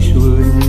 should